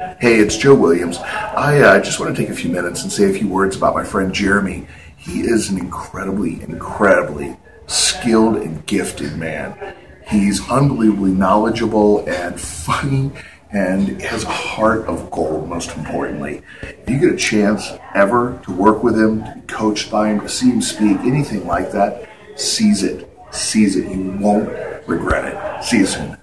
Hey, it's Joe Williams. I uh, just want to take a few minutes and say a few words about my friend Jeremy. He is an incredibly, incredibly skilled and gifted man. He's unbelievably knowledgeable and funny and has a heart of gold, most importantly. If you get a chance ever to work with him, to be coached by him, to see him speak, anything like that, seize it. Seize it. You won't regret it. See you soon.